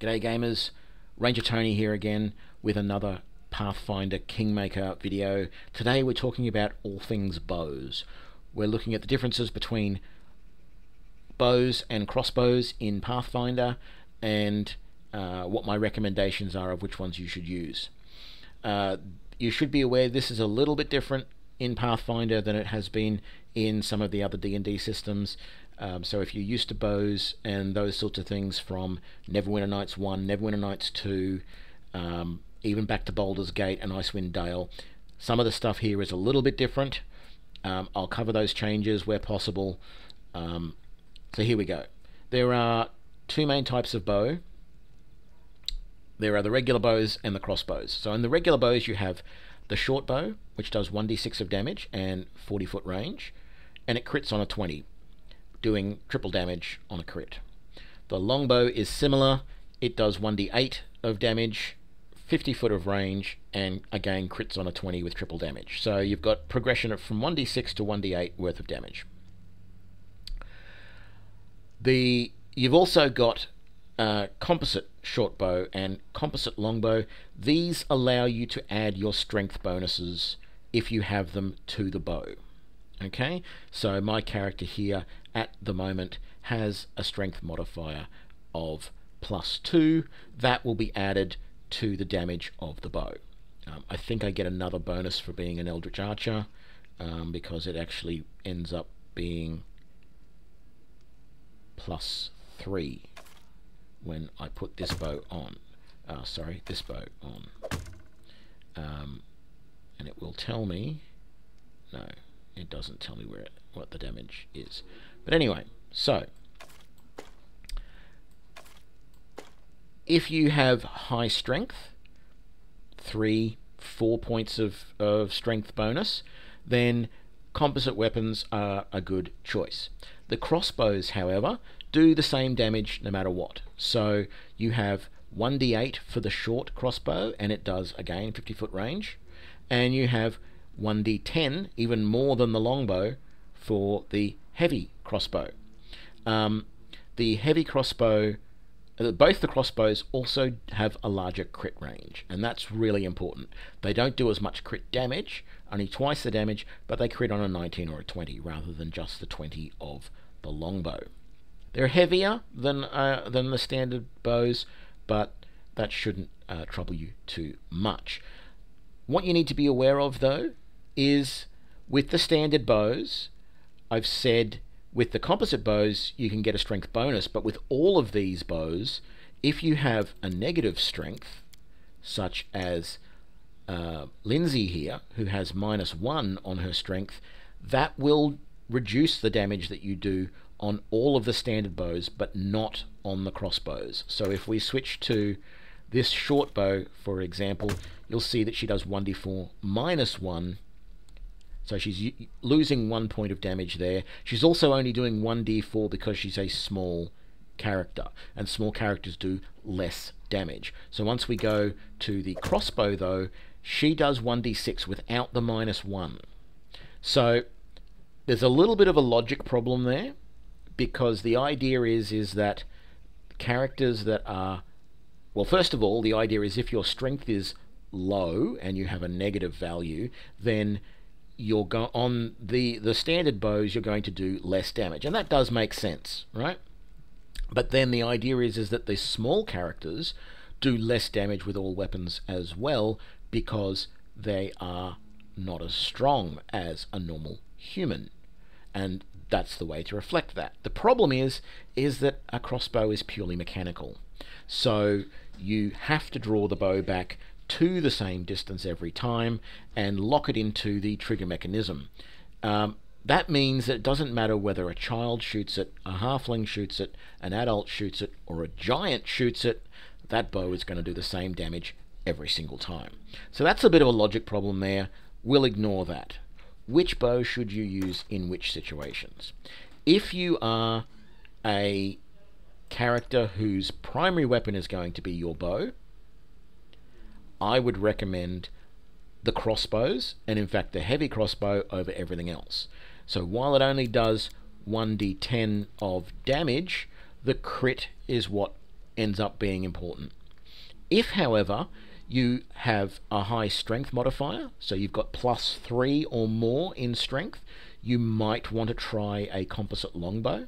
G'day gamers, Ranger Tony here again with another Pathfinder Kingmaker video. Today we're talking about all things bows. We're looking at the differences between bows and crossbows in Pathfinder and uh, what my recommendations are of which ones you should use. Uh, you should be aware this is a little bit different in Pathfinder than it has been in some of the other D&D systems. Um, so if you're used to bows and those sorts of things from Neverwinter Nights 1, Neverwinter Nights 2, um, even back to Baldur's Gate and Icewind Dale, some of the stuff here is a little bit different. Um, I'll cover those changes where possible. Um, so here we go. There are two main types of bow. There are the regular bows and the crossbows. So in the regular bows you have the short bow, which does 1d6 of damage and 40 foot range, and it crits on a 20 doing triple damage on a crit. The longbow is similar. It does 1d8 of damage, 50 foot of range, and again crits on a 20 with triple damage. So you've got progression from 1d6 to 1d8 worth of damage. The You've also got uh, composite short bow and composite longbow. These allow you to add your strength bonuses if you have them to the bow. Okay, so my character here at the moment has a strength modifier of plus 2. That will be added to the damage of the bow. Um, I think I get another bonus for being an Eldritch Archer um, because it actually ends up being plus 3 when I put this bow on. Uh, sorry, this bow on. Um, and it will tell me... No, it doesn't tell me where it, what the damage is. But anyway, so if you have high strength, three, four points of, of strength bonus, then composite weapons are a good choice. The crossbows, however, do the same damage no matter what. So you have 1d8 for the short crossbow, and it does, again, 50 foot range. And you have 1d10, even more than the longbow, for the heavy crossbow. Um, the heavy crossbow, uh, both the crossbows also have a larger crit range, and that's really important. They don't do as much crit damage, only twice the damage, but they crit on a 19 or a 20 rather than just the 20 of the longbow. They're heavier than uh, than the standard bows, but that shouldn't uh, trouble you too much. What you need to be aware of, though, is with the standard bows, I've said with the composite bows you can get a strength bonus, but with all of these bows, if you have a negative strength, such as uh, Linzi here, who has minus one on her strength, that will reduce the damage that you do on all of the standard bows, but not on the crossbows. So if we switch to this short bow, for example, you'll see that she does 1d4 minus 1. So she's losing one point of damage there. She's also only doing 1d4 because she's a small character, and small characters do less damage. So once we go to the crossbow, though, she does 1d6 without the minus 1. So there's a little bit of a logic problem there because the idea is is that characters that are well first of all the idea is if your strength is low and you have a negative value then you're go on the the standard bows you're going to do less damage and that does make sense right but then the idea is is that the small characters do less damage with all weapons as well because they are not as strong as a normal human and that's the way to reflect that. The problem is, is that a crossbow is purely mechanical. So you have to draw the bow back to the same distance every time and lock it into the trigger mechanism. Um, that means that it doesn't matter whether a child shoots it, a halfling shoots it, an adult shoots it, or a giant shoots it, that bow is going to do the same damage every single time. So that's a bit of a logic problem there. We'll ignore that which bow should you use in which situations. If you are a character whose primary weapon is going to be your bow, I would recommend the crossbows, and in fact the heavy crossbow over everything else. So while it only does 1d10 of damage, the crit is what ends up being important. If, however, you have a high strength modifier, so you've got plus three or more in strength, you might want to try a composite longbow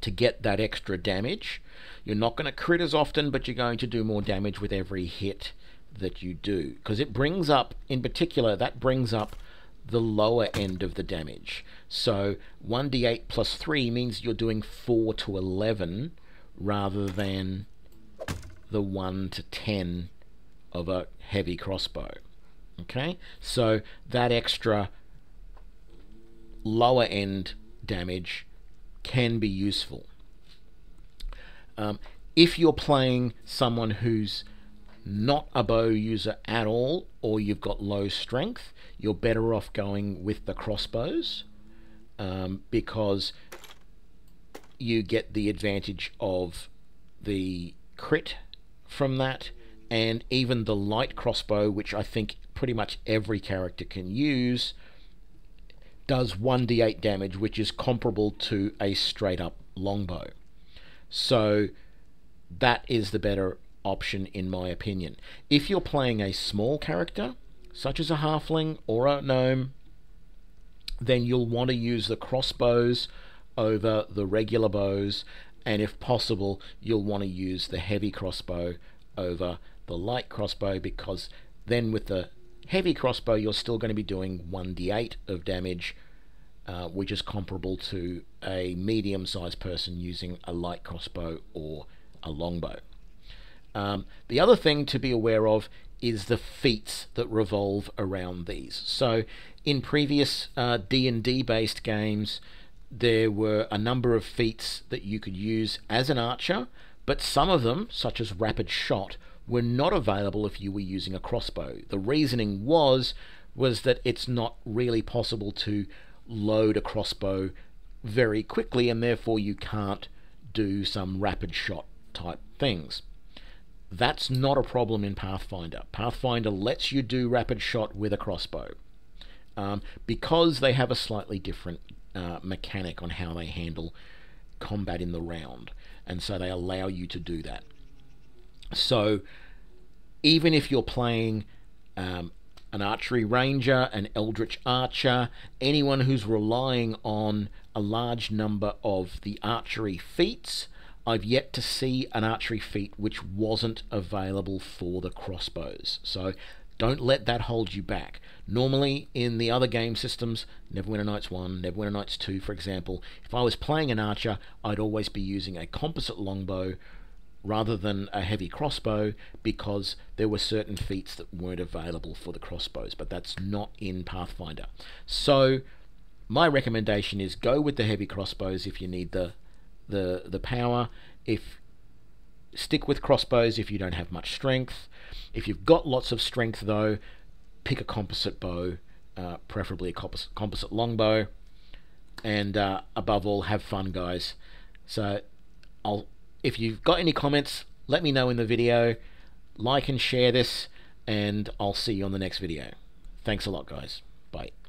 to get that extra damage. You're not going to crit as often, but you're going to do more damage with every hit that you do. Because it brings up, in particular, that brings up the lower end of the damage. So 1d8 plus 3 means you're doing 4 to 11 rather than the 1 to 10 of a heavy crossbow. Okay, so that extra lower end damage can be useful. Um, if you're playing someone who's not a bow user at all, or you've got low strength, you're better off going with the crossbows um, because you get the advantage of the crit from that and even the light crossbow, which I think pretty much every character can use, does 1d8 damage, which is comparable to a straight up longbow. So that is the better option, in my opinion. If you're playing a small character, such as a halfling or a gnome, then you'll want to use the crossbows over the regular bows, and if possible, you'll want to use the heavy crossbow over the light crossbow because then with the heavy crossbow you're still going to be doing 1d8 of damage uh, which is comparable to a medium-sized person using a light crossbow or a longbow. Um, the other thing to be aware of is the feats that revolve around these. So in previous uh, D&D based games there were a number of feats that you could use as an archer, but some of them, such as rapid shot, were not available if you were using a crossbow. The reasoning was was that it's not really possible to load a crossbow very quickly and therefore you can't do some rapid shot type things. That's not a problem in Pathfinder. Pathfinder lets you do rapid shot with a crossbow um, because they have a slightly different uh, mechanic on how they handle combat in the round, and so they allow you to do that. So even if you're playing um, an archery ranger, an eldritch archer, anyone who's relying on a large number of the archery feats, I've yet to see an archery feat which wasn't available for the crossbows. So don't let that hold you back. Normally, in the other game systems, Neverwinter Nights 1, Neverwinter Nights 2, for example, if I was playing an archer, I'd always be using a composite longbow rather than a heavy crossbow because there were certain feats that weren't available for the crossbows, but that's not in Pathfinder. So my recommendation is go with the heavy crossbows if you need the the the power. If stick with crossbows if you don't have much strength. If you've got lots of strength though, pick a composite bow, uh, preferably a composite, composite longbow, and uh, above all, have fun, guys. So I'll if you've got any comments, let me know in the video. Like and share this, and I'll see you on the next video. Thanks a lot, guys. Bye.